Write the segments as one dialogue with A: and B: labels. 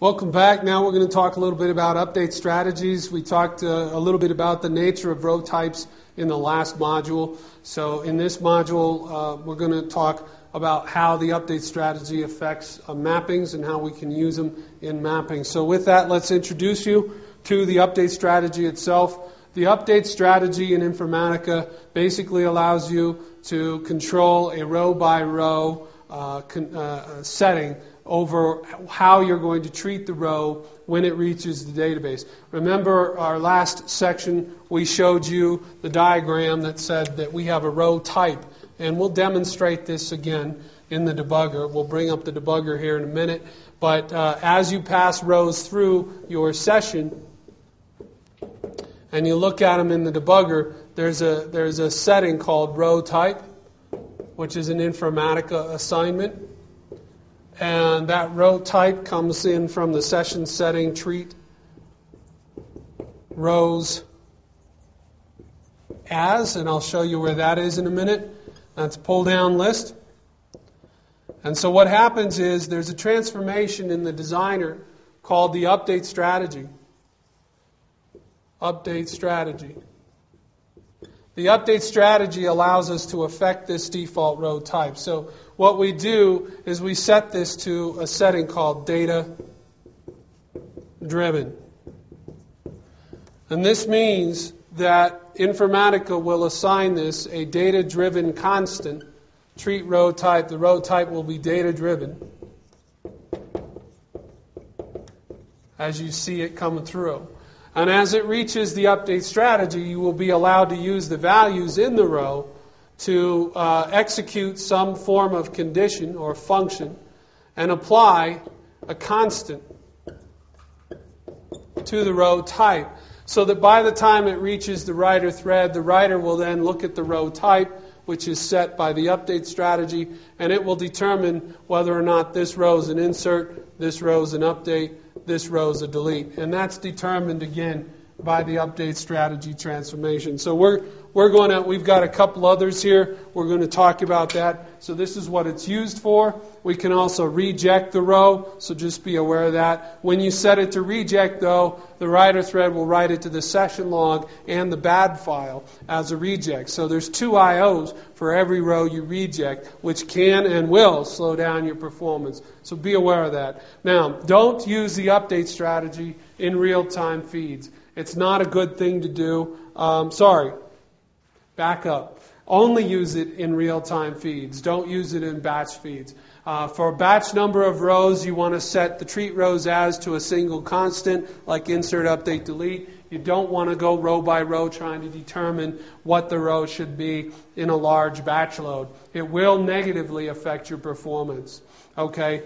A: Welcome back. Now we're going to talk a little bit about update strategies. We talked uh, a little bit about the nature of row types in the last module. So in this module, uh, we're going to talk about how the update strategy affects uh, mappings and how we can use them in mapping. So with that, let's introduce you to the update strategy itself. The update strategy in Informatica basically allows you to control a row by row uh, uh, setting over how you're going to treat the row when it reaches the database. Remember our last section, we showed you the diagram that said that we have a row type, and we'll demonstrate this again in the debugger. We'll bring up the debugger here in a minute. But uh, as you pass rows through your session, and you look at them in the debugger, there's a, there's a setting called row type, which is an Informatica assignment. And that row type comes in from the session setting treat rows as, and I'll show you where that is in a minute. That's pull down list. And so what happens is there's a transformation in the designer called the update strategy. Update strategy. The update strategy allows us to affect this default row type. So what we do is we set this to a setting called data driven. And this means that Informatica will assign this a data driven constant. Treat row type. The row type will be data driven. As you see it coming through. And as it reaches the update strategy, you will be allowed to use the values in the row to uh, execute some form of condition or function and apply a constant to the row type so that by the time it reaches the writer thread, the writer will then look at the row type, which is set by the update strategy, and it will determine whether or not this row is an insert, this row is an update, this row is a delete. And that's determined again by the update strategy transformation. So we're we're going to, we've got a couple others here. We're going to talk about that. So this is what it's used for. We can also reject the row, so just be aware of that. When you set it to reject, though, the writer thread will write it to the session log and the bad file as a reject. So there's two IOs for every row you reject, which can and will slow down your performance. So be aware of that. Now, don't use the update strategy in real-time feeds. It's not a good thing to do. Um, sorry, back up. Only use it in real time feeds. Don't use it in batch feeds. Uh, for a batch number of rows, you want to set the treat rows as to a single constant, like insert, update, delete. You don't want to go row by row trying to determine what the row should be in a large batch load. It will negatively affect your performance. Okay?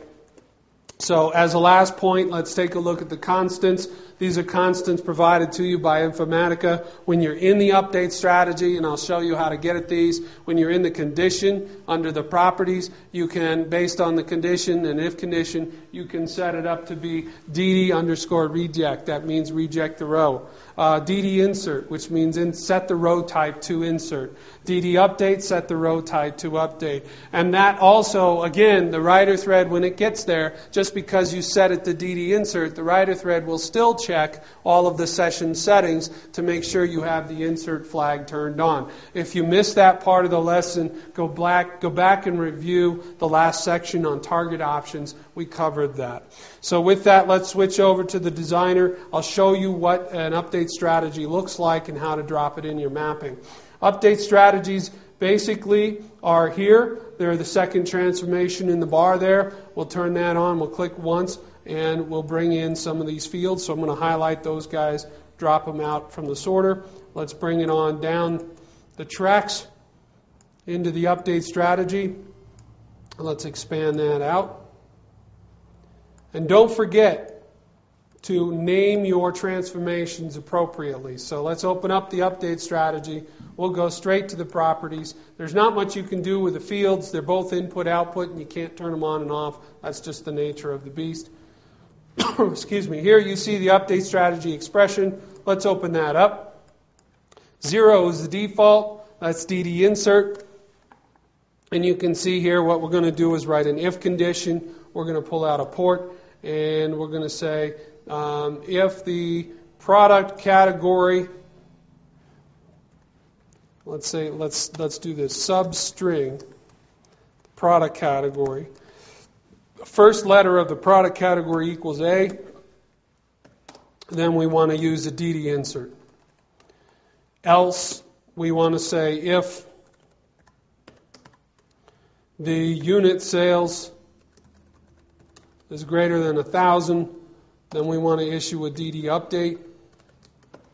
A: So, as a last point, let's take a look at the constants. These are constants provided to you by Informatica when you're in the update strategy, and I'll show you how to get at these. When you're in the condition under the properties, you can, based on the condition and if condition, you can set it up to be DD underscore reject. That means reject the row. Uh, DD insert, which means in, set the row type to insert. DD update, set the row type to update. And that also, again, the writer thread, when it gets there, just because you set it to DD insert, the writer thread will still check all of the session settings to make sure you have the insert flag turned on. If you missed that part of the lesson, go back, go back and review the last section on target options. We covered that. So with that, let's switch over to the designer. I'll show you what an update strategy looks like and how to drop it in your mapping. Update strategies basically are here. They're the second transformation in the bar there. We'll turn that on. We'll click once and we'll bring in some of these fields. So I'm going to highlight those guys, drop them out from the sorter. Let's bring it on down the tracks into the update strategy. Let's expand that out. And don't forget to name your transformations appropriately. So let's open up the update strategy. We'll go straight to the properties. There's not much you can do with the fields. They're both input output and you can't turn them on and off. That's just the nature of the beast. excuse me, here you see the update strategy expression. Let's open that up. Zero is the default. That's DD insert. And you can see here what we're going to do is write an if condition. We're going to pull out a port and we're going to say um, if the product category, let's say let's let's do this substring product category. First letter of the product category equals A. Then we want to use a DD insert. Else, we want to say if the unit sales is greater than 1,000, then we want to issue a DD update.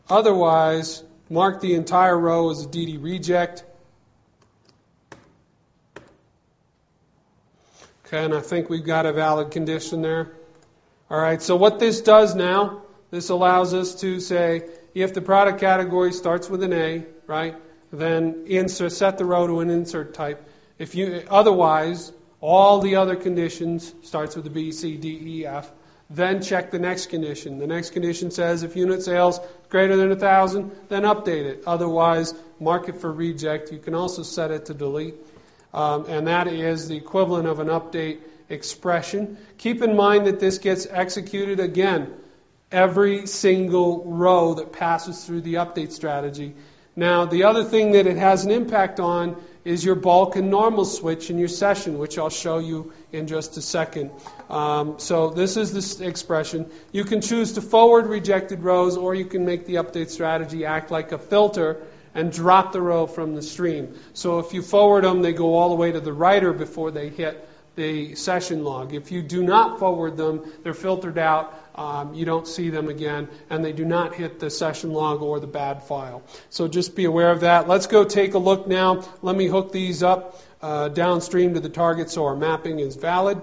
A: Otherwise, mark the entire row as a DD reject. Okay, and I think we've got a valid condition there. All right, so what this does now, this allows us to say if the product category starts with an A, right, then insert, set the row to an insert type. If you otherwise, all the other conditions starts with a B, C, D, E, F. Then check the next condition. The next condition says if unit sales greater than 1,000, then update it. Otherwise, mark it for reject. You can also set it to delete. Um, and that is the equivalent of an update expression. Keep in mind that this gets executed again every single row that passes through the update strategy. Now, the other thing that it has an impact on is your bulk and normal switch in your session, which I'll show you in just a second. Um, so this is this expression. You can choose to forward rejected rows, or you can make the update strategy act like a filter and drop the row from the stream. So if you forward them, they go all the way to the writer before they hit the session log. If you do not forward them, they're filtered out. Um, you don't see them again, and they do not hit the session log or the bad file. So just be aware of that. Let's go take a look now. Let me hook these up uh, downstream to the target so our mapping is valid.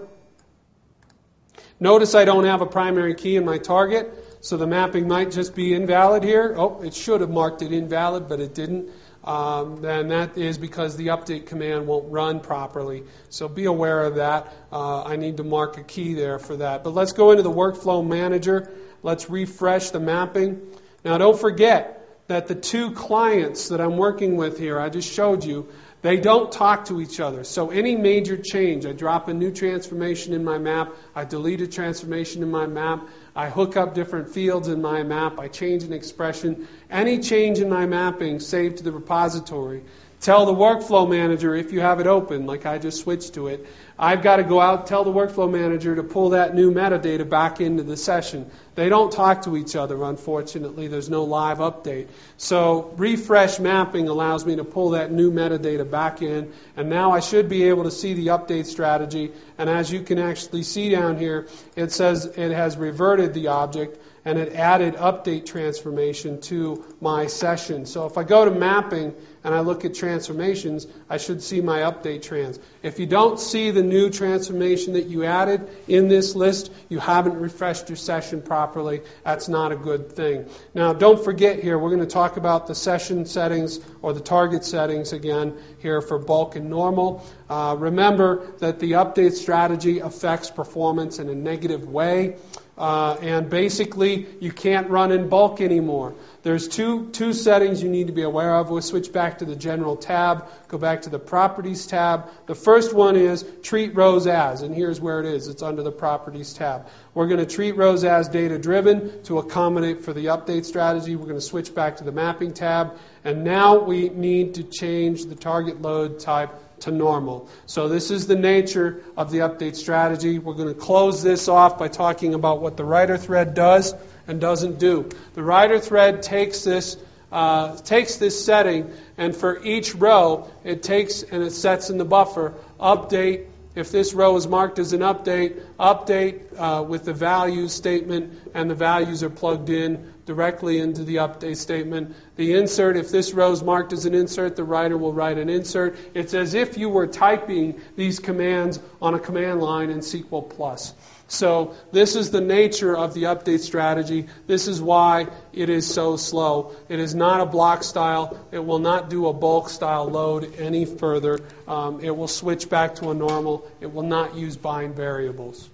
A: Notice I don't have a primary key in my target, so the mapping might just be invalid here. Oh, it should have marked it invalid, but it didn't um, then that is because the update command won't run properly. So be aware of that. Uh, I need to mark a key there for that. But let's go into the workflow manager. Let's refresh the mapping. Now don't forget that the two clients that I'm working with here, I just showed you, they don't talk to each other. So any major change, I drop a new transformation in my map, I delete a transformation in my map, I hook up different fields in my map, I change an expression. Any change in my mapping saved to the repository. Tell the workflow manager if you have it open, like I just switched to it, I've got to go out tell the workflow manager to pull that new metadata back into the session. They don't talk to each other, unfortunately. There's no live update. So refresh mapping allows me to pull that new metadata back in, and now I should be able to see the update strategy. And as you can actually see down here, it says it has reverted the object and it added update transformation to my session. So if I go to mapping and I look at transformations, I should see my update trans. If you don't see the new transformation that you added in this list, you haven't refreshed your session properly. That's not a good thing. Now, don't forget here, we're going to talk about the session settings or the target settings again here for bulk and normal. Uh, remember that the update strategy affects performance in a negative way. Uh, and basically, you can't run in bulk anymore. There's two, two settings you need to be aware of. We'll switch back to the General tab, go back to the Properties tab. The first one is Treat Rows As, and here's where it is. It's under the Properties tab. We're going to treat rows as data driven to accommodate for the update strategy. We're going to switch back to the Mapping tab, and now we need to change the target load type to normal. So this is the nature of the update strategy. We're going to close this off by talking about what the writer thread does and doesn't do. The writer thread takes this uh, takes this setting, and for each row, it takes and it sets in the buffer update. If this row is marked as an update, update uh, with the values statement, and the values are plugged in directly into the update statement. The insert, if this row is marked as an insert, the writer will write an insert. It's as if you were typing these commands on a command line in SQL Plus. So this is the nature of the update strategy. This is why it is so slow. It is not a block style. It will not do a bulk style load any further. Um, it will switch back to a normal. It will not use bind variables.